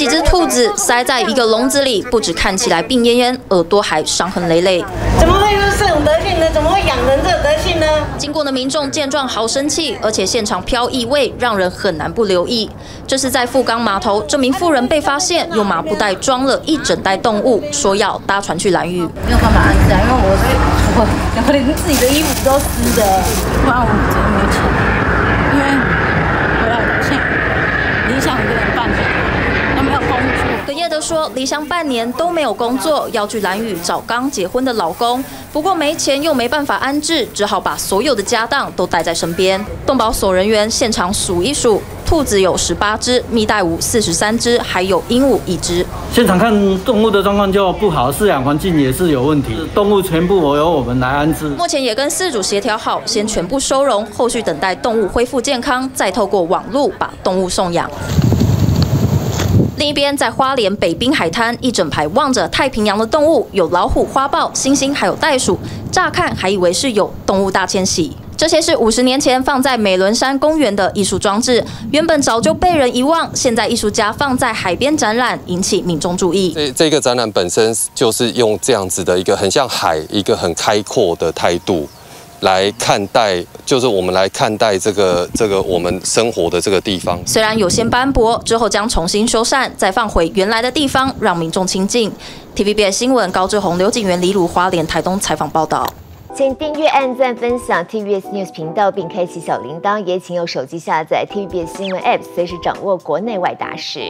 几只兔子塞在一个笼子里，不止看起来病恹恹，耳朵还伤痕累累。怎么会是这种德性呢？怎么会养成这德性呢？经过的民众见状好生气，而且现场飘异味，让人很难不留意。这是在富冈码头，这名妇人被发现用麻布袋装了一整袋动物，说要搭船去蓝屿。没有办法安置啊，因为我我 我连自己的衣服都湿的，不然我们真的没钱。因为回来现在理想一个人半年都没有哽咽地说，离乡半年都没有工作，要去蓝屿找刚结婚的老公，不过没钱又没办法安置，只好把所有的家当都带在身边。动保所人员现场数一数，兔子有十八只，蜜袋鼯四十三只，还有鹦鹉一只。现场看动物的状况就不好，饲养环境也是有问题，动物全部由我们来安置。目前也跟饲主协调好，先全部收容，后续等待动物恢复健康，再透过网路把动物送养。另一边，在花莲北滨海滩，一整排望着太平洋的动物，有老虎、花豹、猩猩，还有袋鼠。乍看还以为是有动物大迁徙。这些是五十年前放在美仑山公园的艺术装置，原本早就被人遗忘，现在艺术家放在海边展览，引起民众注意。这这个展览本身就是用这样子的一个很像海，一个很开阔的态度。来看待，就是我们来看待这个这个我们生活的这个地方。虽然有些斑驳，之后将重新修缮，再放回原来的地方，让民众亲近。TVB 新闻高志宏、刘景元、李鲁花莲台东采访报道。请订阅、按赞、分享 TVBS News 频道，并开启小铃铛，也请用手机下载 TVBS 新闻 App，随时掌握国内外大事。